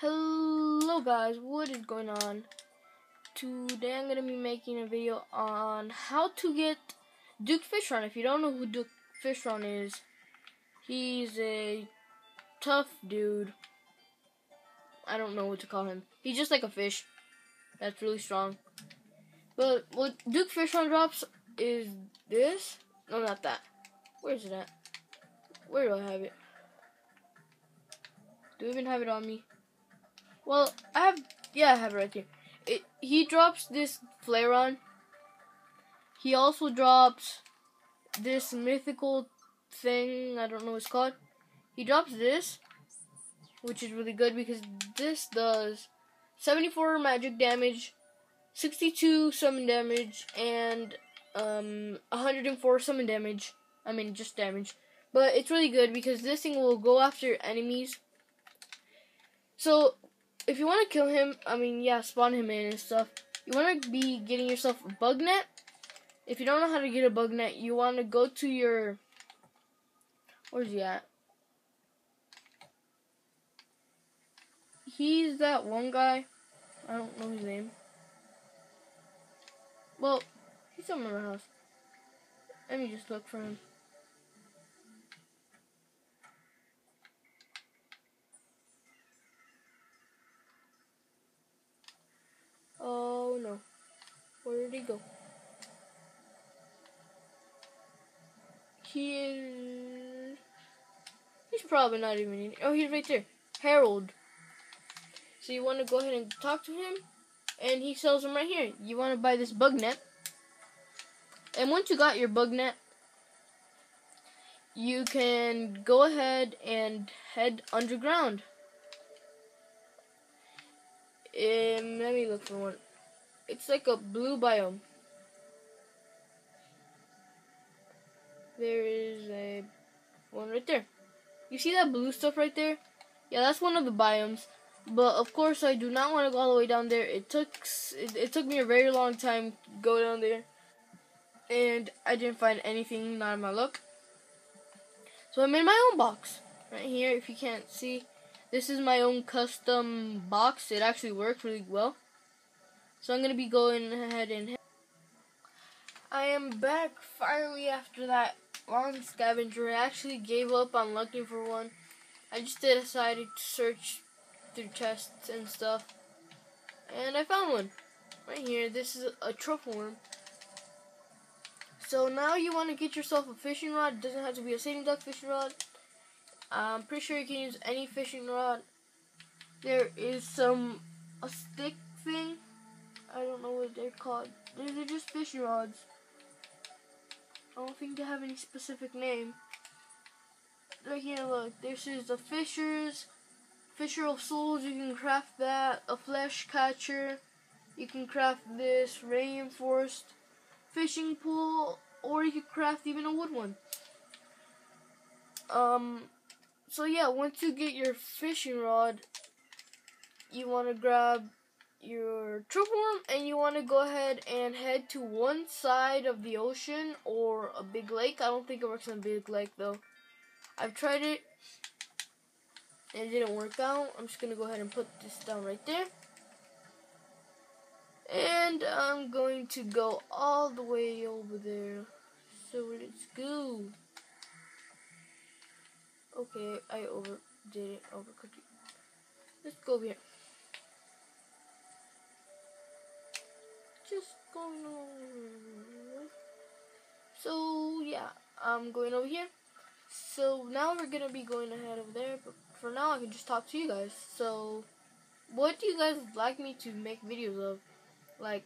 Hello guys, what is going on? Today I'm going to be making a video on how to get Duke Fishron. If you don't know who Duke Fishron is, he's a tough dude. I don't know what to call him. He's just like a fish that's really strong. But what Duke Fishron drops is this. No, not that. Where's it at? Where do I have it? Do I even have it on me? Well, I have, yeah, I have it right here. It, he drops this Flairon. He also drops this mythical thing, I don't know what it's called. He drops this, which is really good because this does 74 magic damage, 62 summon damage, and um, 104 summon damage. I mean, just damage. But it's really good because this thing will go after enemies. So, if you want to kill him, I mean, yeah, spawn him in and stuff. You want to be getting yourself a bug net. If you don't know how to get a bug net, you want to go to your. Where's he at? He's that one guy. I don't know his name. Well, he's somewhere in my house. Let me just look for him. Oh no. Where did he go? He is. He's probably not even in. Oh, he's right there. Harold. So you want to go ahead and talk to him, and he sells them right here. You want to buy this bug net, and once you got your bug net, you can go ahead and head underground. Um, let me look for one. It's like a blue biome. There is a one right there. You see that blue stuff right there? Yeah, that's one of the biomes. But of course, I do not want to go all the way down there. It took it, it took me a very long time to go down there, and I didn't find anything. Not in my luck. So I made my own box right here. If you can't see, this is my own custom box. It actually works really well. So I'm going to be going ahead and... I am back finally after that long scavenger. I actually gave up on looking for one. I just decided to search through chests and stuff. And I found one. Right here. This is a truffle worm. So now you want to get yourself a fishing rod. It doesn't have to be a sailing duck fishing rod. I'm pretty sure you can use any fishing rod. There is some a stick thing. I don't know what they're called. They're just fishing rods. I don't think they have any specific name. Right here, look. This is the Fishers. Fisher of Souls, you can craft that. A Flesh Catcher. You can craft this reinforced fishing pole. Or you could craft even a wood one. Um, so yeah, once you get your fishing rod, you want to grab your truffle worm and you want to go ahead and head to one side of the ocean or a big lake. I don't think it works on a big lake though. I've tried it and it didn't work out. I'm just going to go ahead and put this down right there. And I'm going to go all the way over there. So let's go. Okay, I overdid it, overcooked it. Let's go over here. Just going over. So, yeah, I'm going over here. So, now we're to be going ahead over there. But for now, I can just talk to you guys. So, what do you guys like me to make videos of? Like,